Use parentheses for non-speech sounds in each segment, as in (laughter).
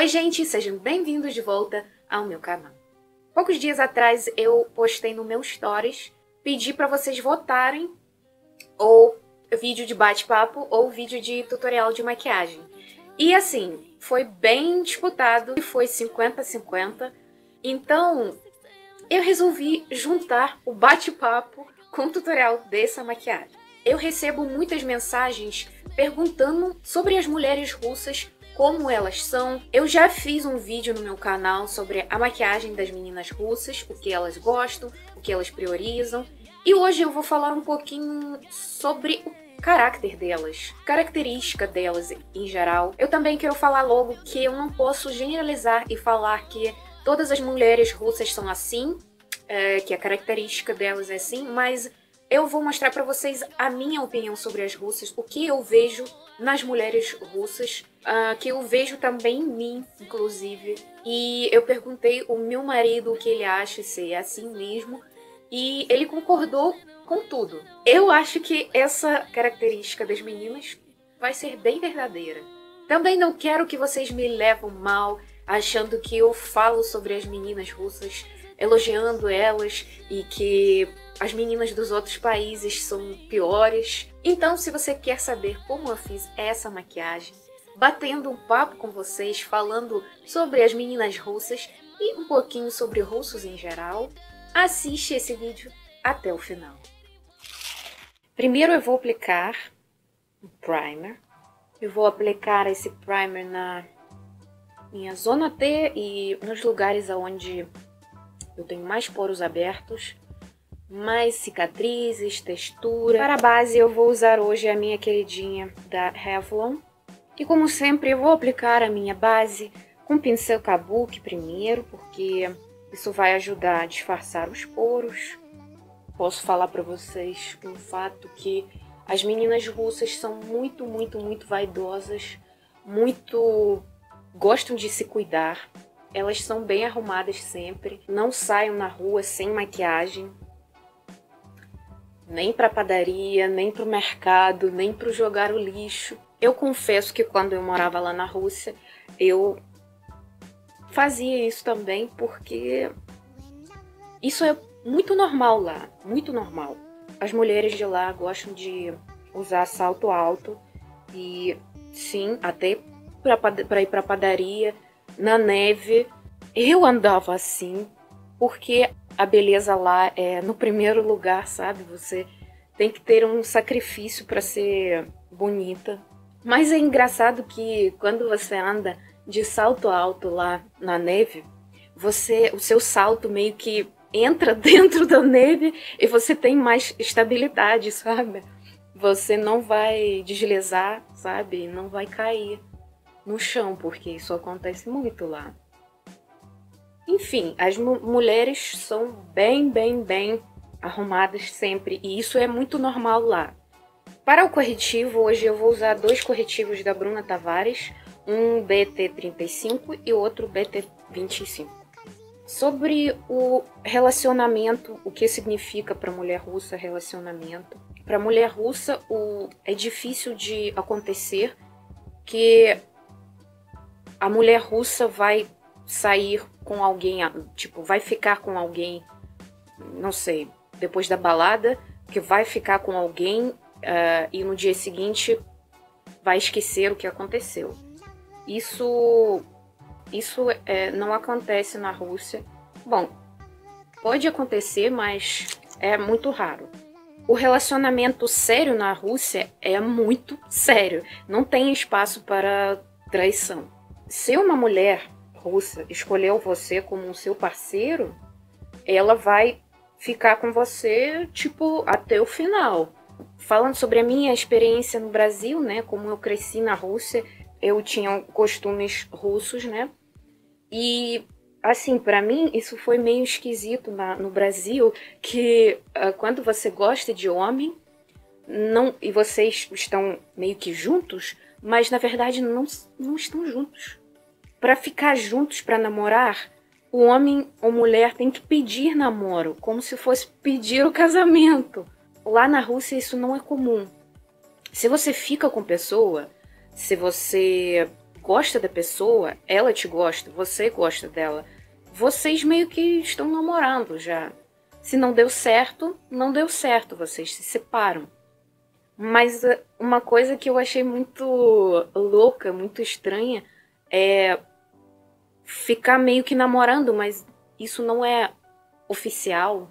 Oi, gente, sejam bem-vindos de volta ao meu canal. Poucos dias atrás eu postei no meu Stories, pedi para vocês votarem ou vídeo de bate-papo ou vídeo de tutorial de maquiagem. E assim, foi bem disputado e foi 50-50. Então, eu resolvi juntar o bate-papo com o tutorial dessa maquiagem. Eu recebo muitas mensagens perguntando sobre as mulheres russas, como elas são. Eu já fiz um vídeo no meu canal sobre a maquiagem das meninas russas, o que elas gostam, o que elas priorizam. E hoje eu vou falar um pouquinho sobre o caráter delas, característica delas em geral. Eu também quero falar logo que eu não posso generalizar e falar que todas as mulheres russas são assim, é, que a característica delas é assim, mas eu vou mostrar para vocês a minha opinião sobre as russas, o que eu vejo nas mulheres russas, uh, que eu vejo também em mim, inclusive. E eu perguntei o meu marido o que ele acha, se é assim mesmo, e ele concordou com tudo. Eu acho que essa característica das meninas vai ser bem verdadeira. Também não quero que vocês me levam mal achando que eu falo sobre as meninas russas, elogiando elas e que as meninas dos outros países são piores. Então, se você quer saber como eu fiz essa maquiagem, batendo um papo com vocês, falando sobre as meninas russas e um pouquinho sobre russos em geral, assiste esse vídeo até o final. Primeiro eu vou aplicar o primer. Eu vou aplicar esse primer na minha zona T e nos lugares onde eu tenho mais poros abertos, mais cicatrizes, textura. Para a base eu vou usar hoje a minha queridinha da Revlon. E como sempre eu vou aplicar a minha base com pincel Kabuki primeiro, porque isso vai ajudar a disfarçar os poros. Posso falar para vocês o fato que as meninas russas são muito, muito, muito vaidosas, muito gostam de se cuidar. Elas são bem arrumadas sempre, não saiam na rua sem maquiagem, nem para padaria, nem para o mercado, nem para jogar o lixo. Eu confesso que quando eu morava lá na Rússia, eu fazia isso também porque isso é muito normal lá, muito normal. As mulheres de lá gostam de usar salto alto e sim, até para ir para padaria, na neve. Eu andava assim porque a beleza lá é no primeiro lugar, sabe? Você tem que ter um sacrifício para ser bonita. Mas é engraçado que quando você anda de salto alto lá na neve, você, o seu salto meio que entra (laughs) dentro da neve e você tem mais estabilidade, sabe? Você não vai deslizar, sabe? Não vai cair no chão, porque isso acontece muito lá. Enfim, as mu mulheres são bem, bem, bem arrumadas sempre e isso é muito normal lá. Para o corretivo, hoje eu vou usar dois corretivos da Bruna Tavares, um BT35 e outro BT25. Sobre o relacionamento, o que significa para mulher russa relacionamento? Para mulher russa, o, é difícil de acontecer que a mulher russa vai sair com alguém, tipo, vai ficar com alguém, não sei, depois da balada, que vai ficar com alguém uh, e no dia seguinte vai esquecer o que aconteceu. Isso, isso é, não acontece na Rússia. Bom, pode acontecer, mas é muito raro. O relacionamento sério na Rússia é muito sério. Não tem espaço para traição. Se uma mulher russa escolheu você como seu parceiro, ela vai ficar com você, tipo, até o final. Falando sobre a minha experiência no Brasil, né, como eu cresci na Rússia, eu tinha costumes russos, né? E assim, para mim isso foi meio esquisito na, no Brasil, que uh, quando você gosta de homem, não e vocês estão meio que juntos, mas na verdade não, não estão juntos para ficar juntos, para namorar, o homem ou mulher tem que pedir namoro, como se fosse pedir o casamento. Lá na Rússia isso não é comum. Se você fica com pessoa, se você gosta da pessoa, ela te gosta, você gosta dela, vocês meio que estão namorando já. Se não deu certo, não deu certo, vocês se separam. Mas eh, uma coisa que eu achei muito louca, muito estranha, é ficar meio que namorando, mas isso não é oficial,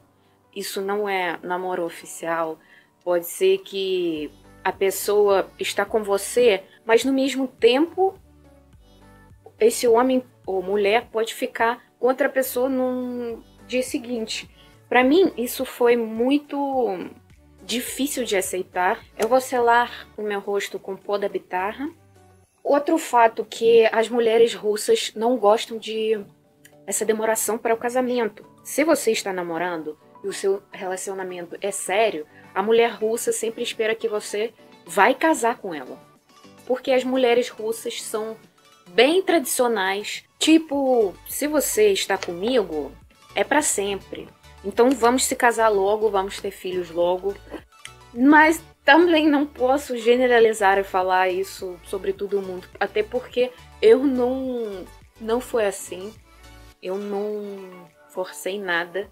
isso não é namoro oficial. Pode ser que a pessoa está com você, mas no mesmo tempo esse homem ou mulher pode ficar com outra pessoa no dia seguinte. Para mim, isso foi muito difícil de aceitar. Eu vou selar o meu rosto com pó da bitarra. Outro fato que as mulheres russas não gostam de essa demoração para o casamento. Se você está namorando e o seu relacionamento é sério, a mulher russa sempre espera que você vai casar com ela. Porque as mulheres russas são bem tradicionais, tipo, se você está comigo, é para sempre. Então vamos se casar logo, vamos ter filhos logo. Mas também não posso generalizar e falar isso sobre todo mundo, até porque eu não não foi assim. Eu não forcei nada.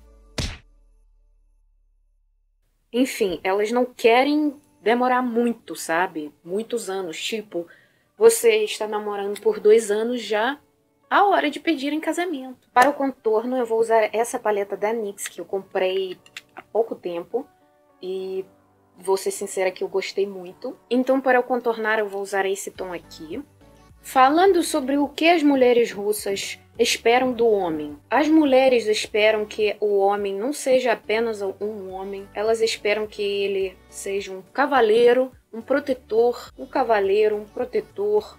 Enfim, elas não querem demorar muito, sabe? Muitos anos. Tipo, você está namorando por dois anos já, a hora de pedir em casamento. Para o contorno, eu vou usar essa paleta da NYX que eu comprei há pouco tempo e vou ser sincera que eu gostei muito. Então, para eu contornar, eu vou usar esse tom aqui. Falando sobre o que as mulheres russas esperam do homem. As mulheres esperam que o homem não seja apenas um homem, elas esperam que ele seja um cavaleiro, um protetor, um cavaleiro, um protetor,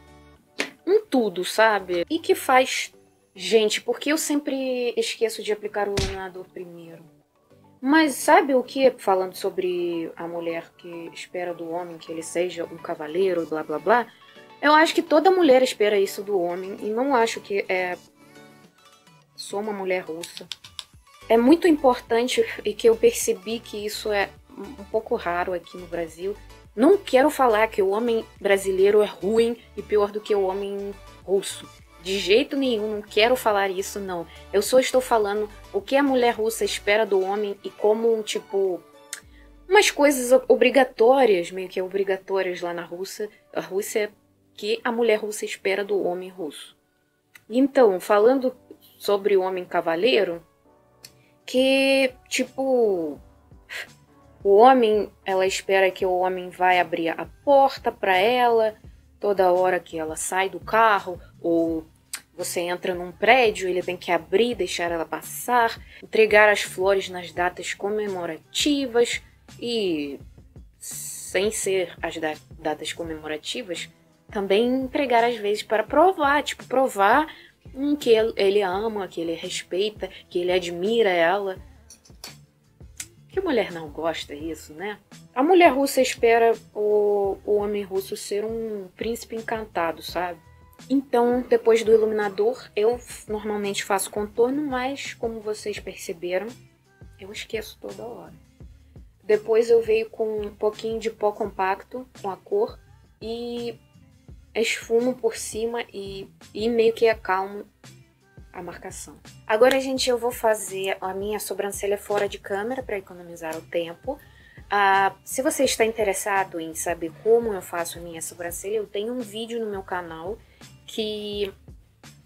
um tudo, sabe? E que faz. Gente, porque eu sempre esqueço de aplicar o iluminador primeiro. Mas sabe o que, falando sobre a mulher que espera do homem que ele seja um cavaleiro, blá blá blá? Eu acho que toda mulher espera isso do homem e não acho que é. Sou uma mulher russa. É muito importante e que eu percebi que isso é um pouco raro aqui no Brasil não quero falar que o homem brasileiro é ruim e pior do que o homem russo. De jeito nenhum, não quero falar isso, não. Eu só estou falando o que a mulher russa espera do homem e como, tipo, umas coisas obrigatórias, meio que obrigatórias lá na Rússia, a Rússia, que a mulher russa espera do homem russo. Então, falando sobre o homem cavaleiro, que, tipo, o homem, ela espera que o homem vai abrir a porta para ela toda hora que ela sai do carro ou você entra num prédio, ele tem que abrir, deixar ela passar, entregar as flores nas datas comemorativas e sem ser as datas comemorativas, também entregar às vezes para provar, tipo provar hum, que ele ama, que ele respeita, que ele admira ela. Que mulher não gosta disso, né? A mulher russa espera o, o homem russo ser um príncipe encantado, sabe? Então, depois do iluminador, eu normalmente faço contorno, mas como vocês perceberam, eu esqueço toda hora. Depois eu veio com um pouquinho de pó compacto com a cor e esfumo por cima e, e meio que acalmo a marcação. Agora, gente, eu vou fazer a minha sobrancelha fora de câmera para economizar o tempo. Ah, se você está interessado em saber como eu faço a minha sobrancelha, eu tenho um vídeo no meu canal que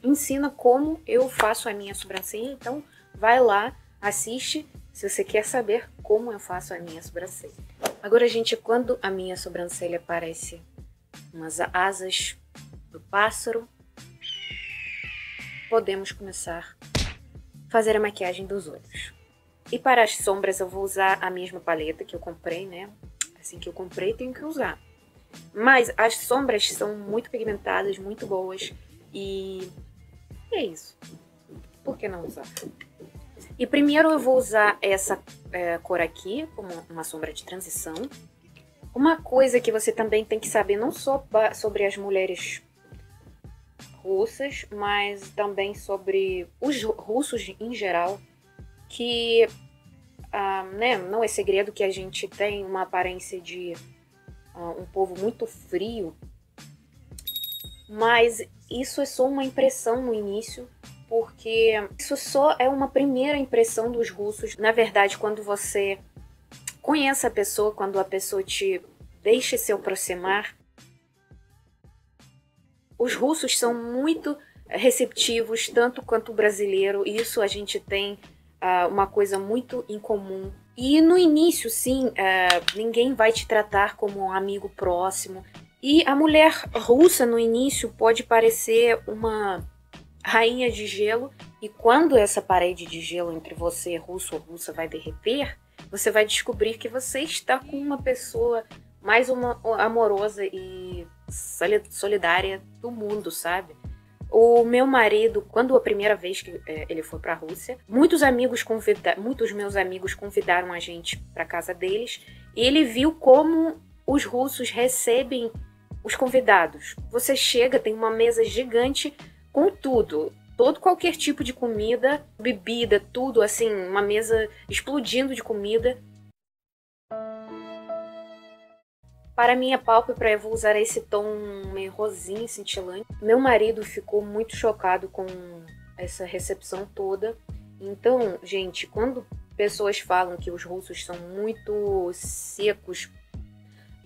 ensina como eu faço a minha sobrancelha. Então, vai lá, assiste se você quer saber como eu faço a minha sobrancelha. Agora, gente, quando a minha sobrancelha parece umas asas do pássaro, podemos começar a fazer a maquiagem dos olhos. E para as sombras eu vou usar a mesma paleta que eu comprei, né? Assim que eu comprei, tenho que usar. Mas as sombras são muito pigmentadas, muito boas. E é isso. Por que não usar? E primeiro eu vou usar essa é, cor aqui, como uma sombra de transição. Uma coisa que você também tem que saber, não só sobre as mulheres russas, mas também sobre os russos em geral, que ah, né, não é segredo que a gente tem uma aparência de ah, um povo muito frio, mas isso é só uma impressão no início, porque isso só é uma primeira impressão dos russos. Na verdade, quando você conhece a pessoa, quando a pessoa te deixa se aproximar, os russos são muito receptivos, tanto quanto o brasileiro. Isso a gente tem uh, uma coisa muito em comum. E no início, sim, uh, ninguém vai te tratar como um amigo próximo. E a mulher russa no início pode parecer uma rainha de gelo, e quando essa parede de gelo entre você, russo ou russa, vai derreter, você vai descobrir que você está com uma pessoa mais uma, amorosa e solidária do mundo, sabe? O meu marido, quando a primeira vez que é, ele foi para a Rússia, muitos amigos convida muitos meus amigos convidaram a gente para casa deles e ele viu como os russos recebem os convidados. Você chega, tem uma mesa gigante com tudo, todo qualquer tipo de comida, bebida, tudo assim, uma mesa explodindo de comida. Para minha pálpebra, eu vou usar esse tom meio rosinho, cintilante. Meu marido ficou muito chocado com essa recepção toda. Então, gente, quando pessoas falam que os russos são muito secos,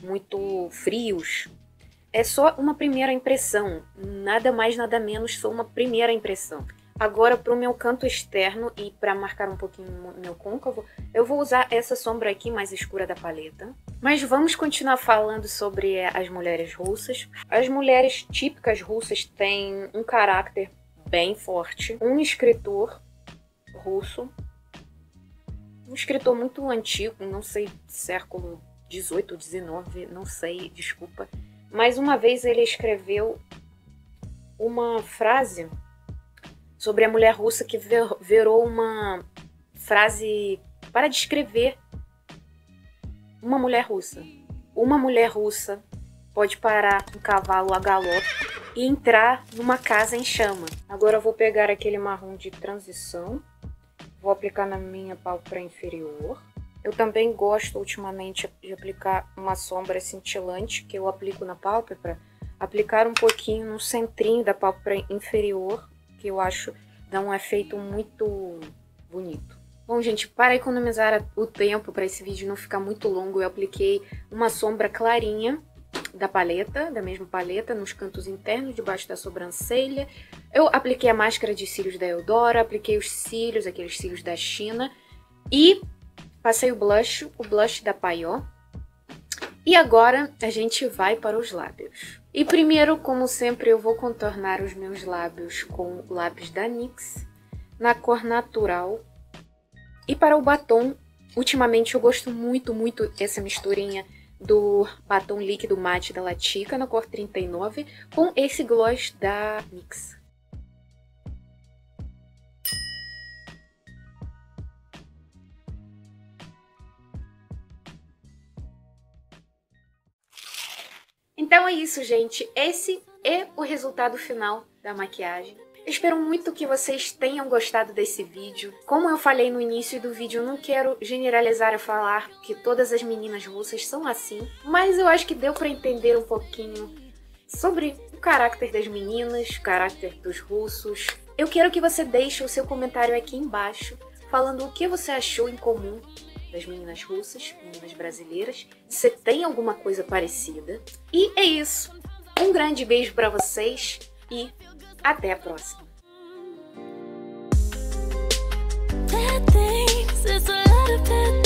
muito frios, é só uma primeira impressão. Nada mais, nada menos, só uma primeira impressão. Agora, para o meu canto externo e para marcar um pouquinho meu côncavo, eu vou usar essa sombra aqui mais escura da paleta. Mas vamos continuar falando sobre eh, as mulheres russas. As mulheres típicas russas têm um caráter bem forte. Um escritor russo, um escritor muito antigo, não sei, século 18 ou 19, não sei, desculpa. Mas uma vez ele escreveu uma frase sobre a mulher russa que virou uma frase para descrever uma mulher russa. Uma mulher russa pode parar um cavalo a galope e entrar numa casa em chama. Agora eu vou pegar aquele marrom de transição, vou aplicar na minha pálpebra inferior. Eu também gosto ultimamente de aplicar uma sombra cintilante que eu aplico na pálpebra, aplicar um pouquinho no centrinho da pálpebra inferior que eu acho dá um efeito muito bonito. Bom, gente, para economizar o tempo para esse vídeo não ficar muito longo, eu apliquei uma sombra clarinha da paleta, da mesma paleta, nos cantos internos, debaixo da sobrancelha. Eu apliquei a máscara de cílios da Eudora, apliquei os cílios, aqueles cílios da China, e passei o blush, o blush da Paió. E agora a gente vai para os lábios. E primeiro, como sempre, eu vou contornar os meus lábios com o lápis da NYX na cor natural. E para o batom, ultimamente eu gosto muito, muito dessa misturinha do batom líquido mate da Latica na cor 39 com esse gloss da NYX. Então é isso, gente. Esse é o resultado final da maquiagem. espero muito que vocês tenham gostado desse vídeo. Como eu falei no início do vídeo, não quero generalizar e falar que todas as meninas russas são assim, mas eu acho que deu para entender um pouquinho sobre o caráter das meninas, o caráter dos russos. Eu quero que você deixe o seu comentário aqui embaixo, falando o que você achou em comum das meninas russas, meninas brasileiras. Você tem alguma coisa parecida? E é isso. Um grande beijo para vocês e até a próxima. Oh, tell her only partly, I only love